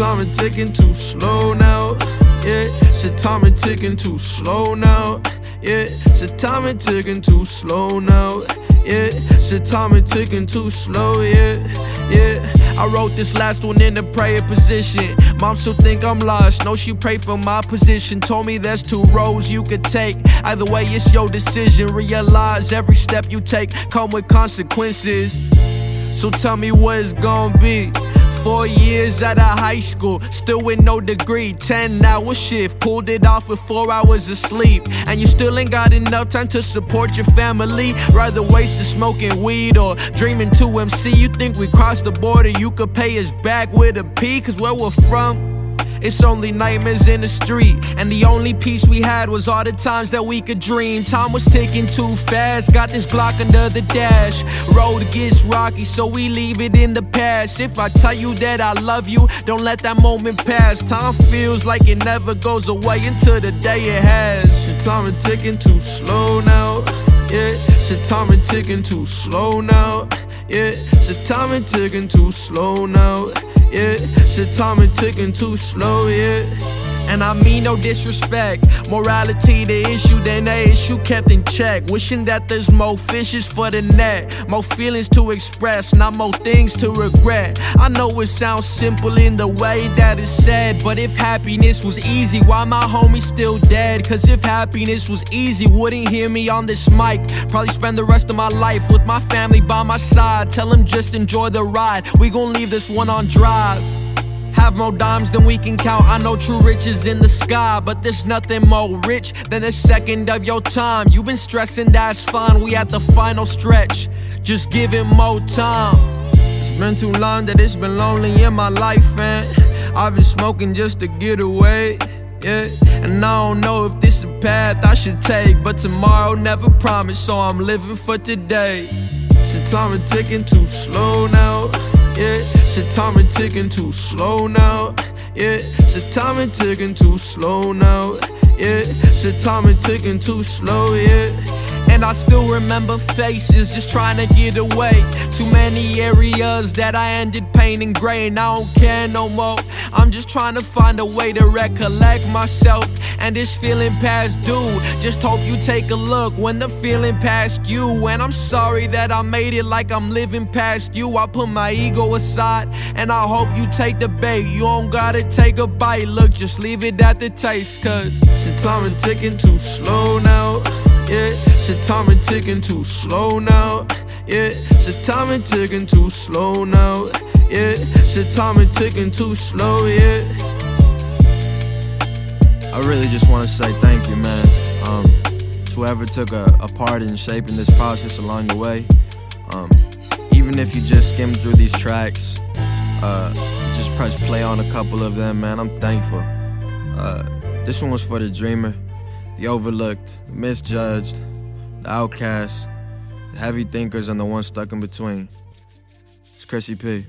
time is ticking too slow now. Yeah, shit time is ticking too slow now. Yeah, shit time is ticking too slow now. Yeah, shit time is ticking too slow. Yeah, yeah. I wrote this last one in a prayer position. Mom still think I'm lost. No, she prayed for my position. Told me there's two roads you could take. Either way, it's your decision. Realize every step you take come with consequences. So tell me what it's gonna be. Four years out of high school, still with no degree. Ten hour shift, pulled it off with four hours of sleep. And you still ain't got enough time to support your family. Rather waste it smoking weed or dreaming to MC. You think we crossed the border, you could pay us back with a P, cause where we're from. It's only nightmares in the street. And the only peace we had was all the times that we could dream. Time was ticking too fast. Got this Glock under the dash. Road gets rocky, so we leave it in the past. If I tell you that I love you, don't let that moment pass. Time feels like it never goes away until the day it has. Shit, time is ticking too slow now. Yeah, shit, time is ticking too slow now. Yeah, shit, time is ticking too slow now yeah. Shit, time is ticking too slow, yeah. And I mean no disrespect. Morality the issue, then the issue kept in check. Wishing that there's more fishes for the net, more feelings to express, not more things to regret. I know it sounds simple in the way that it's said, but if happiness was easy, why my homie still dead? Cause if happiness was easy, wouldn't hear me on this mic. Probably spend the rest of my life with my family by my side. Tell them just enjoy the ride. We gon' leave this one on drive. Have more dimes than we can count. I know true riches in the sky, but there's nothing more rich than a second of your time. You've been stressing, that's fine. We at the final stretch. Just give it more time. It's been too long that it's been lonely in my life, and I've been smoking just to get away. Yeah, and I don't know if this is a path I should take, but tomorrow never promised, so I'm living for today. So time is ticking too slow now yeah. Shit, time is ticking too slow now, yeah. Shit, time is ticking too slow now, yeah. Shit, time is ticking too slow, yeah. And I still remember faces just trying to get away. Too many areas that I ended painting gray, and I don't care no more. I'm just trying to find a way to recollect myself. And this feeling past due. Just hope you take a look when the feeling past you. And I'm sorry that I made it like I'm living past you. I put my ego aside, and I hope you take the bait. You don't gotta take a bite. Look, just leave it at the taste, cause time is ticking too slow now yeah. Shit, time is ticking too slow now, yeah. Shit, time is ticking too slow now, yeah. Shit, time is ticking too slow, yeah. I really just want to say thank you, man. Um, to whoever took a, a, part in shaping this process along the way. Um, even if you just skim through these tracks, uh, just press play on a couple of them, man. I'm thankful. Uh, this one was for the dreamer the overlooked, the misjudged, the outcast, the heavy thinkers, and the ones stuck in between. It's Crissy P.